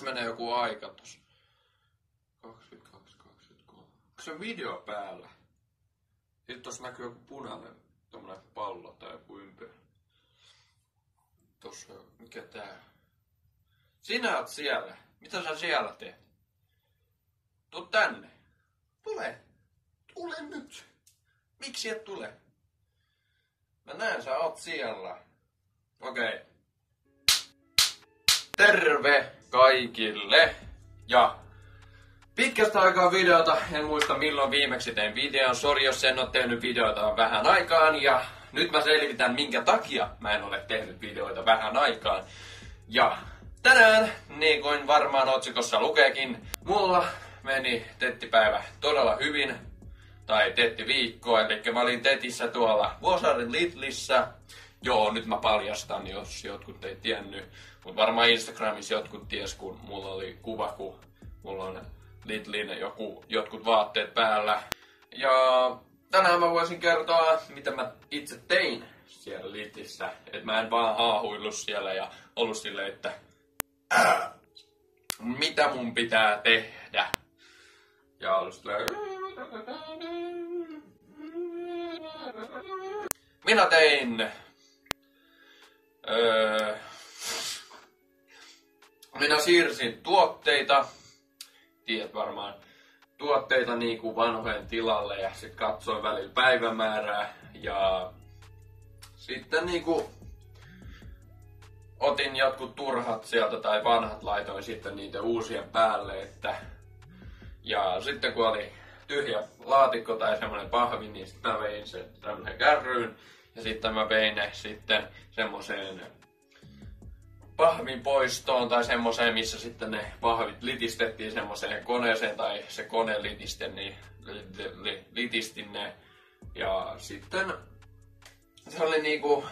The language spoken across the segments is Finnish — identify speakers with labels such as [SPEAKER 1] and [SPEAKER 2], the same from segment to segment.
[SPEAKER 1] Tuossa menee joku aika tossa. 22, 23. Onko se video päällä? Sitten tuossa näkyy joku punainen tommonen pallo tai joku ympyrä. Tossa, mikä tää? Sinä oot siellä. Mitä sä siellä teet? Tuu tänne. Tule. Tule nyt. Miksi et tule? Mä näen, sä oot siellä. Okei. Okay. Terve kaikille! Ja pitkästä aikaa videota, en muista milloin viimeksi tein videon. Sori jos en ole tehnyt videoita vähän aikaan ja nyt mä selvitän minkä takia mä en ole tehnyt videoita vähän aikaan. Ja tänään, niin kuin varmaan otsikossa lukeekin, mulla meni tettipäivä todella hyvin. Tai viikko, eli mä olin tetissä tuolla Vuosaaren Lidlissä. Joo, nyt mä paljastan, jos jotkut ei tiennyt. Mutta varmaan Instagramissa jotkut ties, kun mulla oli kuva, kun mulla on Lidlin joku, jotkut vaatteet päällä. Ja tänään mä voisin kertoa, mitä mä itse tein siellä Lidlissä. Että mä en vaan haahuillut siellä ja ollut silleen, että äh, mitä mun pitää tehdä. Ja ollut silleen, minä tein öö, minä siirsin tuotteita, tiedät varmaan, tuotteita niin kuin vanhojen tilalle ja sitten katsoin välillä päivämäärää ja sitten niin kuin otin jotkut turhat sieltä tai vanhat laitoin sitten niitä uusien päälle, että ja sitten kun oli tyhjä laatikko tai semmoinen pahvi, niin sitten mä vein sen tämmöisen kärryyn ja sitten mä vein ne sitten semmoiseen pahvin poistoon tai semmoiseen, missä sitten ne pahvit litistettiin semmoiseen koneeseen tai se kone litiste, niin li, li, ne. Ja sitten se oli niinku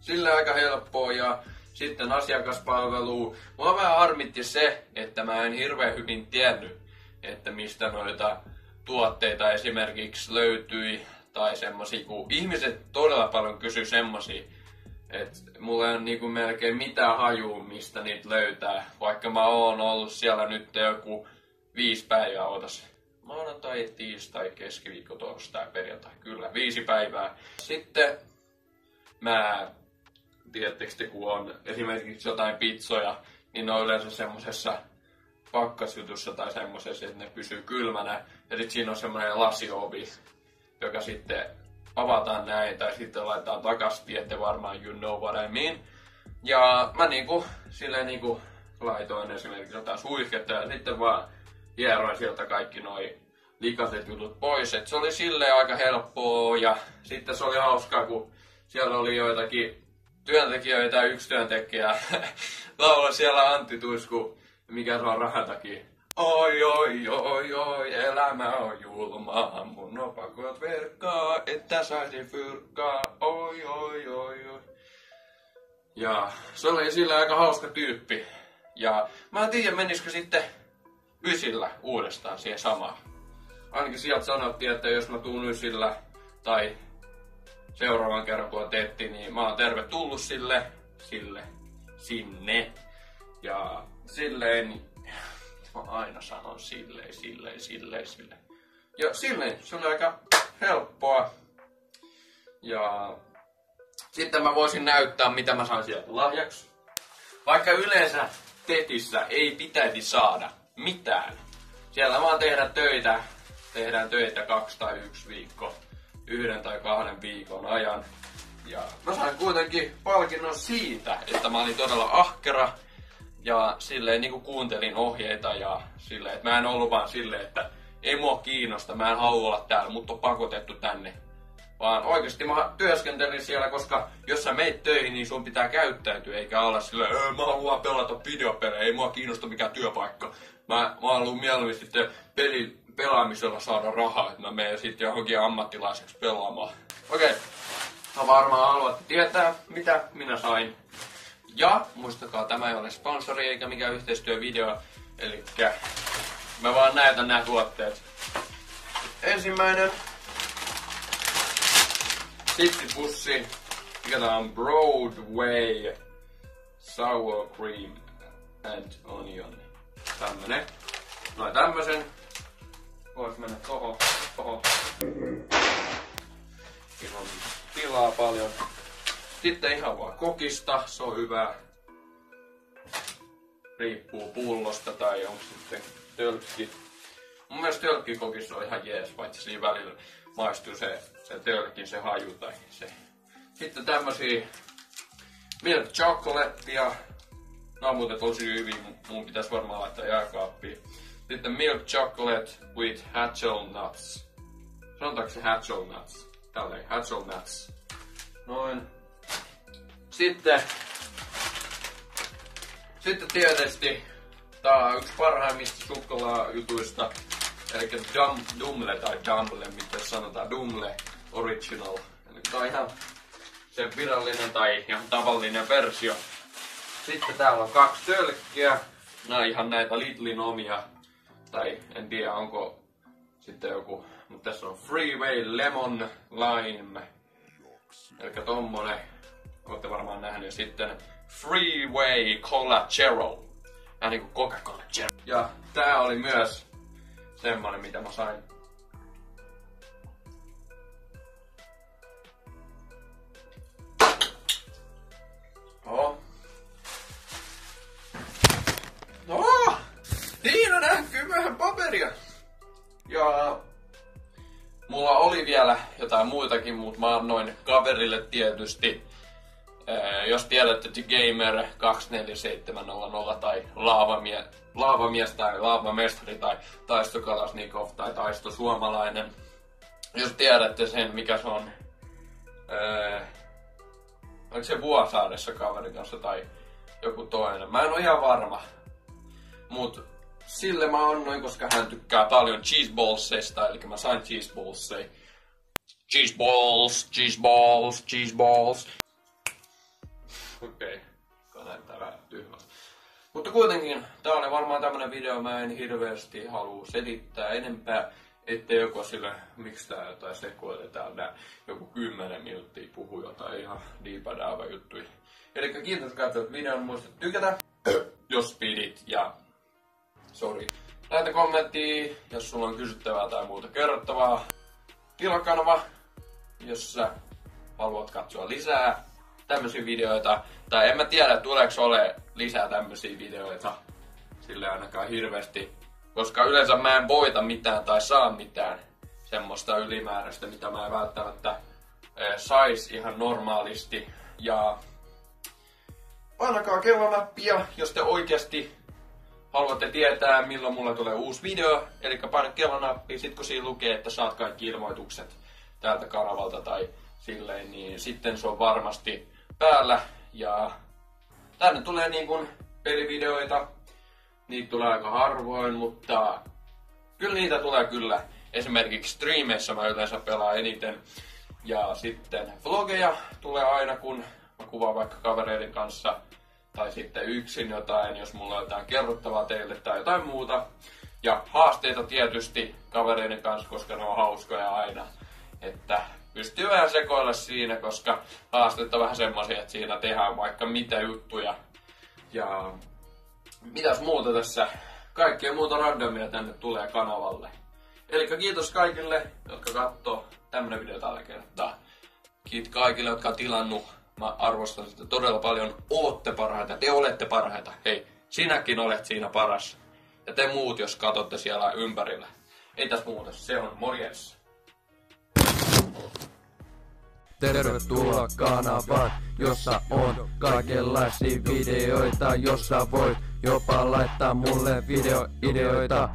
[SPEAKER 1] sille aika helppoa ja sitten asiakaspalvelu. Mua vähän harmitti se, että mä en hirveän hyvin tiennyt, että mistä noita tuotteita esimerkiksi löytyi tai semmosia, kun ihmiset todella paljon kysy semmosia, et mulla ei ole niinku melkein mitään hajua, mistä niitä löytää. Vaikka mä oon ollut siellä nyt joku viisi päivää otas. Maanantai, tiistai, keskiviikko, torstai, perjantai. Kyllä, viisi päivää. Sitten mä, tiedättekö kun on esimerkiksi jotain pizzoja, niin ne on yleensä semmosessa pakkasjutussa tai semmosessa, että ne pysyy kylmänä. Ja sitten siinä on semmoinen lasiovi, joka sitten avataan näin tai sitten laitetaan takas, tiedätte varmaan you know what I mean. Ja mä niinku silleen niinku laitoin esimerkiksi jotain suihketta ja sitten vaan hieroin sieltä kaikki noi likaiset jutut pois. Et se oli silleen aika helppoa ja sitten se oli hauskaa, kun siellä oli joitakin työntekijöitä, yksi työntekijä laula siellä Antti Tuisku, mikä se on rahatakin Oi, oi, oi, oi, elämä on julmaa, mun on pakot verkkaa, että saisi fyrkkaa, oi, oi, oi, oi. Ja se oli sillä aika hauska tyyppi. Ja mä en tiedä, menisikö sitten ysillä uudestaan siihen samaan. Ainakin sieltä sanottiin, että jos mä tuun ysillä tai seuraavan kerran kun teetti, niin mä oon tervetullut sille, sille, sinne. Ja silleen mä aina sanon silleen, silleen, silleen, silleen. Ja silleen, se oli aika helppoa. Ja sitten mä voisin näyttää, mitä mä saan sieltä lahjaksi. Vaikka yleensä tetissä ei pitäisi saada mitään. Siellä vaan tehdä töitä, tehdään töitä kaksi tai yksi viikko, yhden tai kahden viikon ajan. Ja mä sain kuitenkin palkinnon siitä, että mä olin todella ahkera ja silleen niin kuin kuuntelin ohjeita ja silleen, että mä en ollut vaan silleen, että ei mua kiinnosta, mä en halua olla täällä, mutta on pakotettu tänne. Vaan oikeasti mä työskentelin siellä, koska jos sä meet töihin, niin sun pitää käyttäytyä, eikä olla silleen, öö, mä haluan pelata videopelejä, ei mua kiinnosta mikään työpaikka. Mä, mä haluan mieluummin sitten peli, pelaamisella saada rahaa, että mä menen sitten johonkin ammattilaiseksi pelaamaan. Okei, okay. varmaan haluatte tietää, mitä minä sain ja muistakaa, tämä ei ole sponsori eikä mikään yhteistyövideo. Eli mä vaan näytän nämä tuotteet. Ensimmäinen sittipussi, mikä tää on Broadway Sour Cream and Onion. tämmönen. Noin tämmösen. Vois mennä tohon, tohon. Ilman tilaa paljon. Sitten ihan vaan kokista, se on hyvä. Riippuu pullosta tai onko sitten tölkki. Mun mielestä tölkkikokissa on ihan jees, paitsi siinä välillä maistuu se, se tölkin, se haju tai se. Sitten tämmösiä milk chocolatea. No on muuten tosi hyvin, mun pitäisi varmaan laittaa jääkaappiin. Sitten milk chocolate with hazelnuts. Sanotaanko se hazelnuts? Tälleen, hazelnuts. Noin. Sitten, sitten tietysti, tää on yksi parhaimmista suklaajutuista, eli dum, Dumle tai Dumble, mitä sanotaan, Dumle Original. Eli tää on ihan se virallinen tai ihan tavallinen versio. Sitten täällä on kaksi tölkkiä. Nämä on ihan näitä Lidlin omia. Tai en tiedä onko sitten joku, mutta tässä on Freeway Lemon Lime. Eli tommonen Olette varmaan nähnyt. Sitten Freeway Cola Zero. Vähän niinku Coca-Cola. Ja tää oli myös semmonen, mitä mä sain Oho. No, siinä näkyy vähän paperia. Ja mulla oli vielä jotain muitakin, mutta mä annoin kaverille tietysti jos tiedätte The Gamer 24700 tai Laavamie, Laavamies tai Laavamestari tai Taisto Kalasnikov tai Taisto Suomalainen, jos tiedätte sen, mikä se on, ää, onko se Vuosaaressa kaverin kanssa tai joku toinen. Mä en ole ihan varma, mut sille mä annoin, koska hän tykkää paljon cheeseballsista, eli mä sain cheeseballsia. Cheese balls, cheese balls, cheese balls. Okei, okay. näyttää vähän. Mutta kuitenkin, tää oli varmaan tämmönen video, mä en hirveästi halua selittää enempää, ettei joku sille, miksi tää jotain sekoilee täällä joku 10 minuuttia puhuu jotain ihan diipadaava juttuja. Eli kiitos katsot videon, muista tykätä, jos pidit ja sorry. Laita kommenttia, jos sulla on kysyttävää tai muuta kerrottavaa. Tilakanava, jos sä haluat katsoa lisää tämmöisiä videoita. Tai en mä tiedä, tuleeko ole lisää tämmöisiä videoita. Sille ainakaan hirveästi. Koska yleensä mä en voita mitään tai saa mitään semmoista ylimääräistä, mitä mä en välttämättä sais ihan normaalisti. Ja painakaa kellonappia, jos te oikeasti haluatte tietää, milloin mulla tulee uusi video. Eli paina kellonappi, sit kun siinä lukee, että saat kaikki ilmoitukset täältä kanavalta tai silleen, niin sitten se on varmasti päällä. Ja tänne tulee niin kuin pelivideoita. Niitä tulee aika harvoin, mutta kyllä niitä tulee kyllä. Esimerkiksi streameissä mä yleensä pelaan eniten. Ja sitten vlogeja tulee aina, kun mä kuvaan vaikka kavereiden kanssa tai sitten yksin jotain, jos mulla on jotain kerrottavaa teille tai jotain muuta. Ja haasteita tietysti kavereiden kanssa, koska ne on hauskoja aina. Että pystyy vähän sekoilla siinä, koska haasteet on vähän semmoisia, että siinä tehdään vaikka mitä juttuja. Ja mitäs muuta tässä? Kaikkea muuta randomia tänne tulee kanavalle. Eli kiitos kaikille, jotka katsoo tämmönen video tällä kertaa. Kiitos kaikille, jotka on tilannut. Mä arvostan sitä todella paljon. Ootte parhaita, te olette parhaita. Hei, sinäkin olet siinä paras. Ja te muut, jos katsotte siellä ympärillä. Ei tässä muuta, se on morjens.
[SPEAKER 2] Tervetuloa kanavaan, jossa on kaikenlaisia videoita, jossa voit jopa laittaa mulle videoideoita.